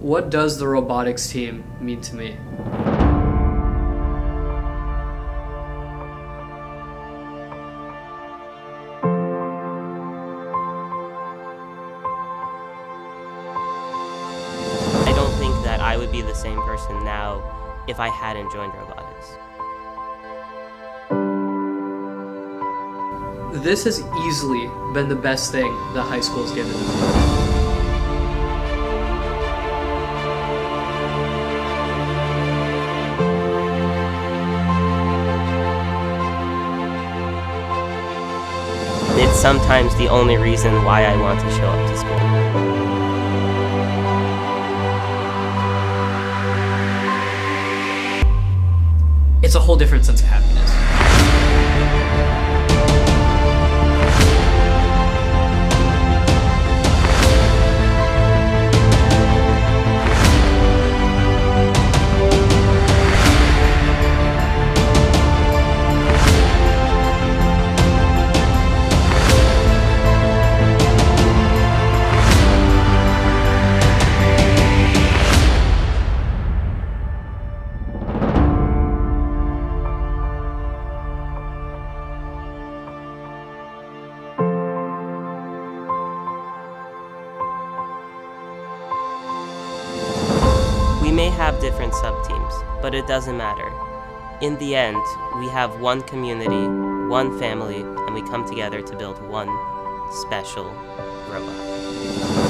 What does the robotics team mean to me? I don't think that I would be the same person now if I hadn't joined robotics. This has easily been the best thing that high school has given me. Sometimes the only reason why I want to show up to school. It's a whole different sense of happiness. Have different sub-teams, but it doesn't matter. In the end, we have one community, one family, and we come together to build one special robot.